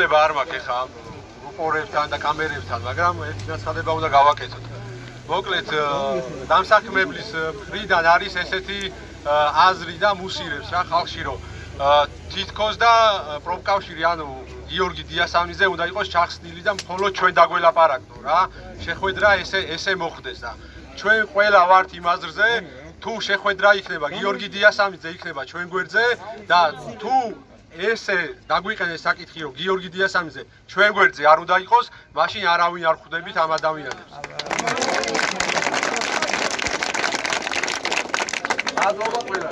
ლება არ მაქვს ხა რუპორებთან და კამერებთან, მაგრამ ერთი განცხადება უნდა გავაკეთოთ. მოკლედ დამსაქმებლის მხრიდან არის ესეთი აზრი და მუსირებს რა ხალხში რომ თითქოს და პროფკავშირი ანუ გიორგი დიასამნიძე უნდა იყოს ჩახსნილი და მხოლოდ ჩვენ დაგველაპარაკნო რა. შეხვედრა ესე ესე მოხდეს და ჩვენ ყველა ვართ იმ აზრზე თუ შეხვედრა იქნება გიორგი დიასამნიძე იქნება ჩვენ გვერდზე და თუ ესე დაგვიყენეს საკითხი რომ გიორგი დიასამიძე ჩვენ გვერდზე არ უნდა იყოს, მაშინ არავინ არ ხვდებით ამ ადამიანებს. ადრობა ყველა.